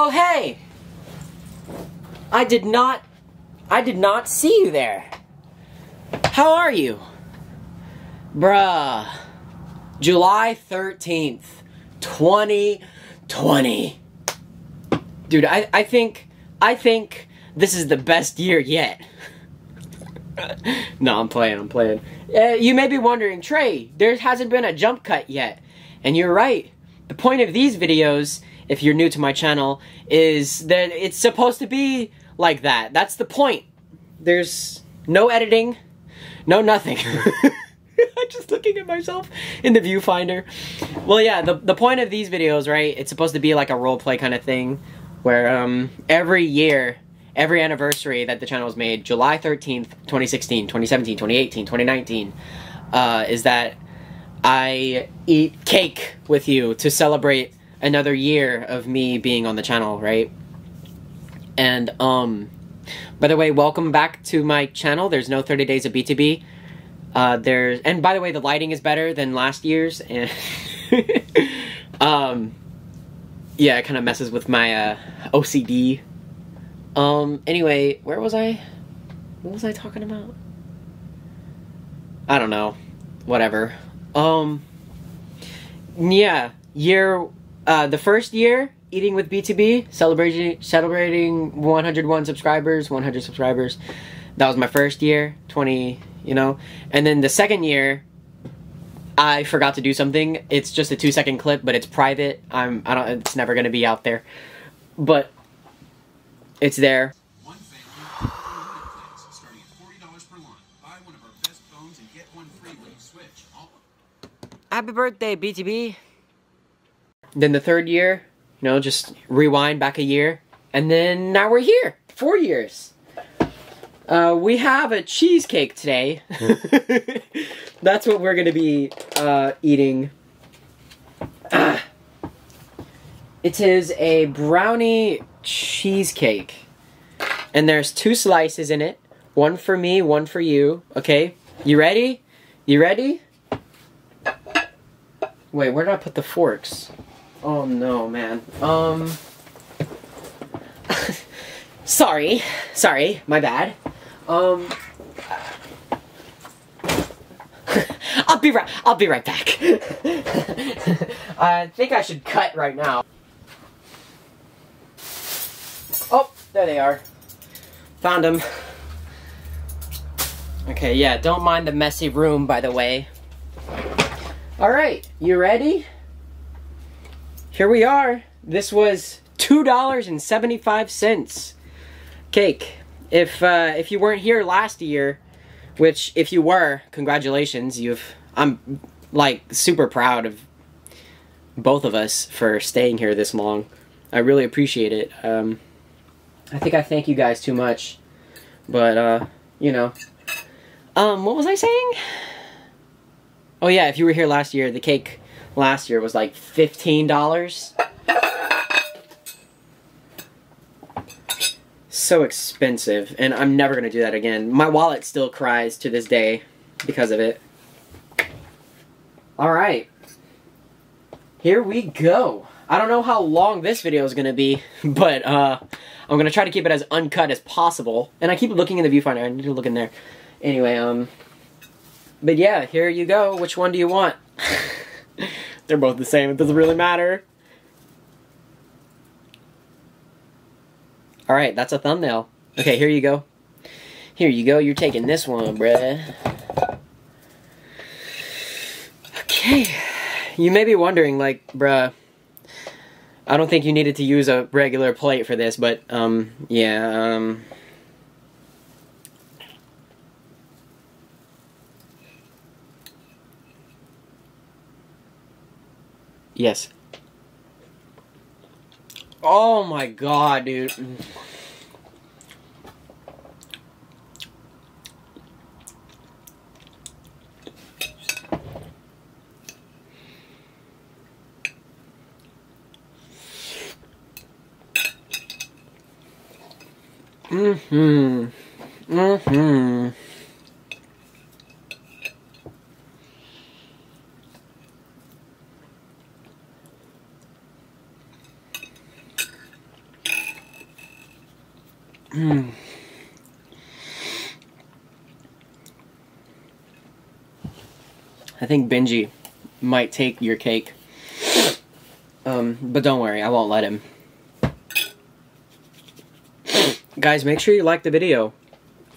Oh, hey! I did not, I did not see you there. How are you? Bruh. July 13th, 2020. Dude, I, I think, I think this is the best year yet. no, I'm playing, I'm playing. Uh, you may be wondering, Trey, there hasn't been a jump cut yet. And you're right. The point of these videos, if you're new to my channel, is that it's supposed to be like that. That's the point. There's no editing, no nothing. I'm just looking at myself in the viewfinder. Well, yeah, the, the point of these videos, right, it's supposed to be like a role play kind of thing where um, every year, every anniversary that the channel was made, July 13th, 2016, 2017, 2018, 2019, uh, is that I eat cake with you to celebrate another year of me being on the channel, right? And, um, by the way, welcome back to my channel. There's no 30 days of BTB. Uh, there's, and by the way, the lighting is better than last year's, and, um, yeah, it kind of messes with my, uh, OCD. Um, anyway, where was I? What was I talking about? I don't know. Whatever. Um, yeah, year, uh, the first year, eating with BTB, celebrating, celebrating 101 subscribers, 100 subscribers. That was my first year, 20, you know. And then the second year, I forgot to do something. It's just a two second clip, but it's private. I'm, I don't, it's never gonna be out there. But, it's there. One family, unlimited plans, starting at $40 per line. Buy one of our best phones and get one free when you switch. All Happy birthday, BTB. Then the third year, you know, just rewind back a year. And then now we're here. Four years. Uh, we have a cheesecake today. That's what we're to be uh, eating. Ah. It is a brownie cheesecake. And there's two slices in it. One for me, one for you. Okay? You ready? You ready? Wait, where did I put the forks? Oh no, man. Um. sorry, sorry, my bad. Um. I'll be right. I'll be right back. I think I should cut right now. Oh, there they are. Found them. Okay, yeah. Don't mind the messy room, by the way. All right, you ready? Here we are. This was two dollars and seventy-five cents cake. If uh, if you weren't here last year, which if you were, congratulations. You've I'm like super proud of both of us for staying here this long. I really appreciate it. Um, I think I thank you guys too much, but uh, you know. Um, what was I saying? Oh yeah, if you were here last year, the cake last year was like fifteen dollars. So expensive, and I'm never gonna do that again. My wallet still cries to this day because of it. All right, here we go. I don't know how long this video is gonna be, but uh, I'm gonna try to keep it as uncut as possible. And I keep looking in the viewfinder. I need to look in there. Anyway, um, but yeah, here you go. Which one do you want? They're both the same. It doesn't really matter. Alright, that's a thumbnail. Okay, here you go. Here you go. You're taking this one, bruh. Okay. You may be wondering, like, bruh, I don't think you needed to use a regular plate for this, but, um, yeah, um... Yes. Oh my god, dude. Mm-hmm. Mm-hmm. Hmm. I think Benji might take your cake. Um, but don't worry, I won't let him. Guys, make sure you like the video.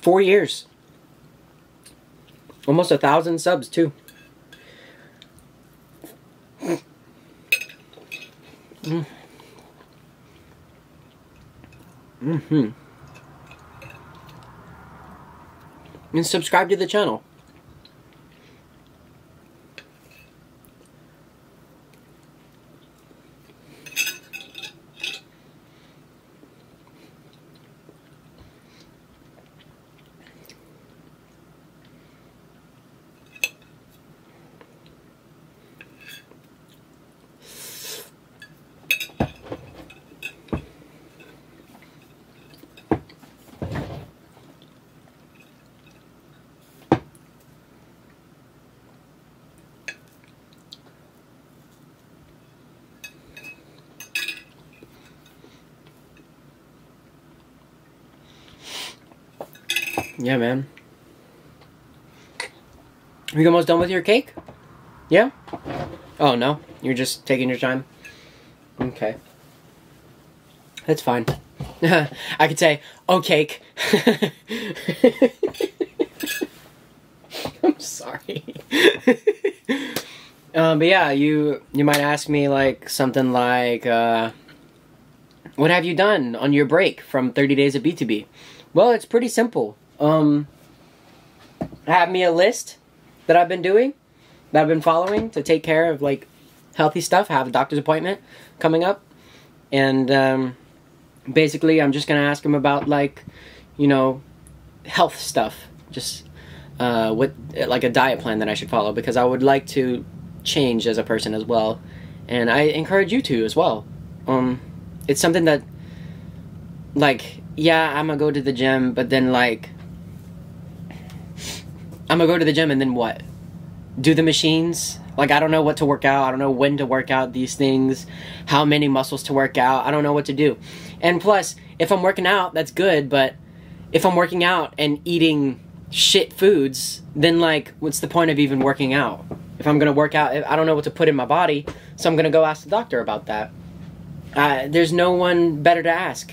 Four years. Almost a thousand subs, too. Mm. Mm hmm And subscribe to the channel. Yeah, man. Are you almost done with your cake? Yeah? Oh, no? You're just taking your time? Okay. That's fine. I could say, oh, cake. I'm sorry. um, but yeah, you you might ask me like something like, uh, what have you done on your break from 30 days of BTB? Well, it's pretty simple. Um, have me a list that I've been doing, that I've been following to take care of like healthy stuff. I have a doctor's appointment coming up, and um, basically, I'm just gonna ask him about like, you know, health stuff. Just uh, what like a diet plan that I should follow because I would like to change as a person as well, and I encourage you to as well. Um, it's something that, like, yeah, I'm gonna go to the gym, but then like I'm gonna go to the gym and then what? Do the machines? Like I don't know what to work out. I don't know when to work out these things, how many muscles to work out. I don't know what to do. And plus, if I'm working out, that's good, but if I'm working out and eating shit foods, then like what's the point of even working out? If I'm gonna work out, I don't know what to put in my body, so I'm gonna go ask the doctor about that. Uh, there's no one better to ask.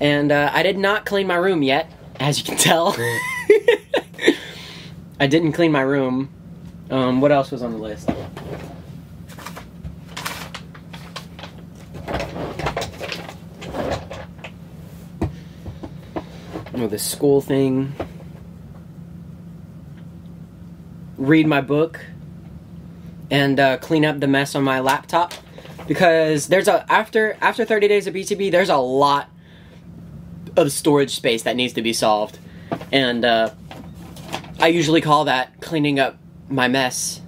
And uh, I did not clean my room yet, as you can tell. I didn't clean my room. Um, what else was on the list? Oh, the school thing. Read my book. And uh, clean up the mess on my laptop. Because there's a after after 30 days of BTB, there's a lot of storage space that needs to be solved. And uh, I usually call that cleaning up my mess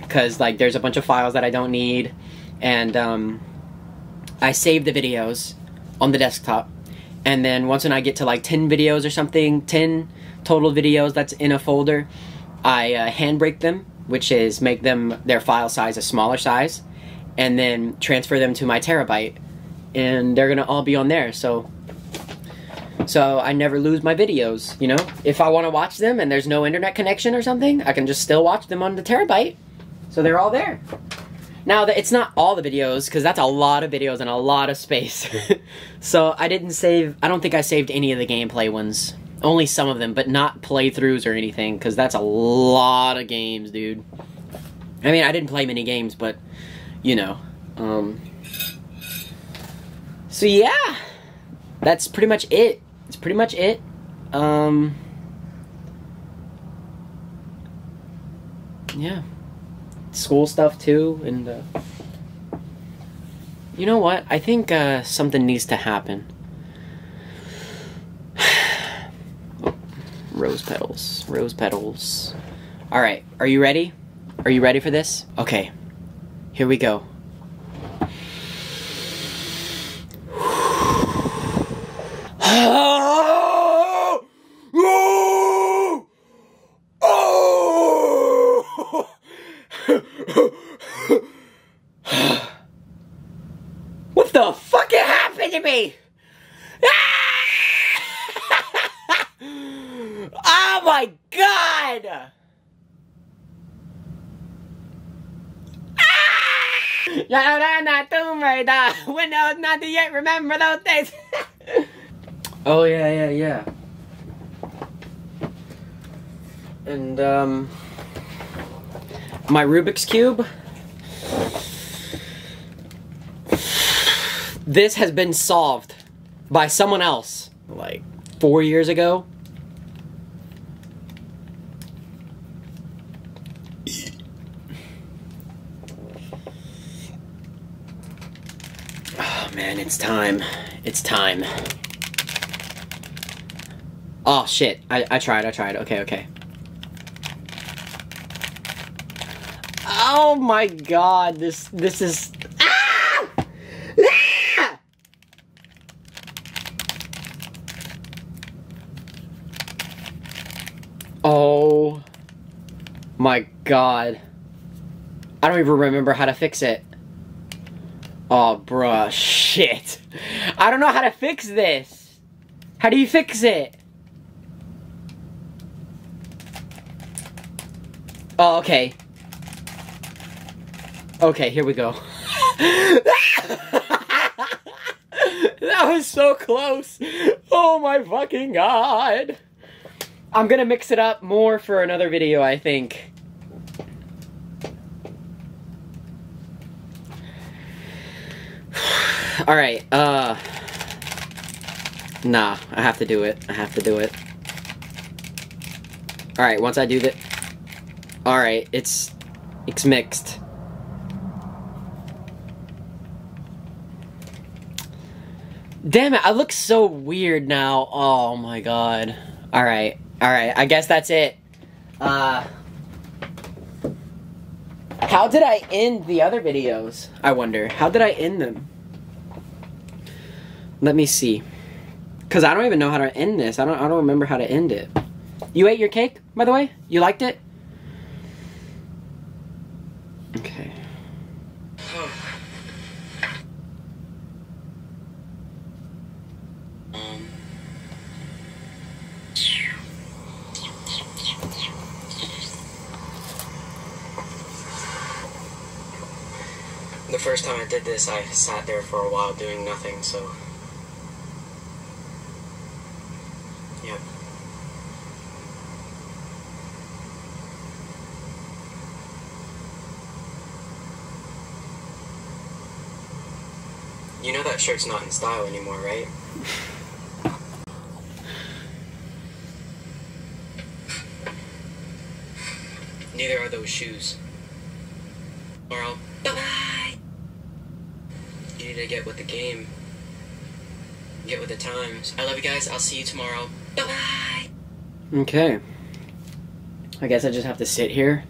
because like there's a bunch of files that I don't need, and um, I save the videos on the desktop, and then once when I get to like ten videos or something, ten total videos that's in a folder, I uh, handbrake them, which is make them their file size a smaller size, and then transfer them to my terabyte, and they're gonna all be on there. So so I never lose my videos, you know? If I want to watch them and there's no internet connection or something, I can just still watch them on the terabyte. So they're all there. Now, it's not all the videos, because that's a lot of videos and a lot of space. so I didn't save, I don't think I saved any of the gameplay ones. Only some of them, but not playthroughs or anything, because that's a lot of games, dude. I mean, I didn't play many games, but, you know. Um, so yeah, that's pretty much it that's pretty much it. Um, yeah, school stuff too, and uh, you know what? I think uh, something needs to happen. rose petals, rose petals. All right, are you ready? Are you ready for this? Okay, here we go. What the fuck happened to me? oh my god! Not. Windows yet remember those days. Oh yeah, yeah, yeah. And um, my Rubik's cube. This has been solved by someone else like four years ago. Oh man, it's time. It's time. Oh shit. I, I tried, I tried. Okay, okay. Oh my god, this this is ah! Ah! Oh my god. I don't even remember how to fix it. Oh, bruh, shit. I don't know how to fix this. How do you fix it? Oh, okay. Okay, here we go. that was so close. Oh my fucking god. I'm gonna mix it up more for another video, I think. Alright, uh... Nah, I have to do it. I have to do it. Alright, once I do that... Alright, it's... It's mixed. Damn it, I look so weird now. Oh my god. Alright, alright, I guess that's it. Uh... How did I end the other videos? I wonder. How did I end them? Let me see. Cause I don't even know how to end this. I don't I don't remember how to end it. You ate your cake, by the way? You liked it? Okay. Um. The first time I did this, I sat there for a while doing nothing, so. Yep. You know that shirt's not in style anymore, right? Neither are those shoes. Bye bye! To get with the game. Get with the times. I love you guys. I'll see you tomorrow. Bye bye! Okay. I guess I just have to sit here.